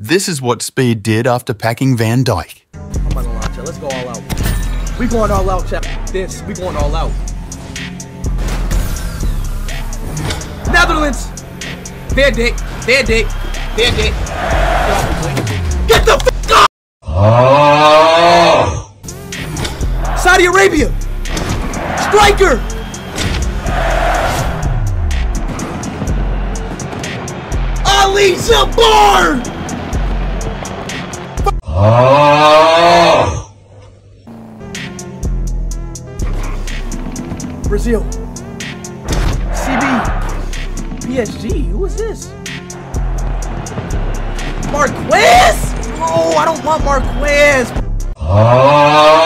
This is what Speed did after packing Van Dijk. I'm to launch it. Let's go all out. We going all out, chat. This, we going all out. Netherlands! Van Dijk, Van Dijk, Van Dijk. Get the fuck up! Saudi Arabia! Striker! Ali Jabbar! Brazil. CB. PSG. Who is this? Marquez? Oh, I don't want Marquez. Oh!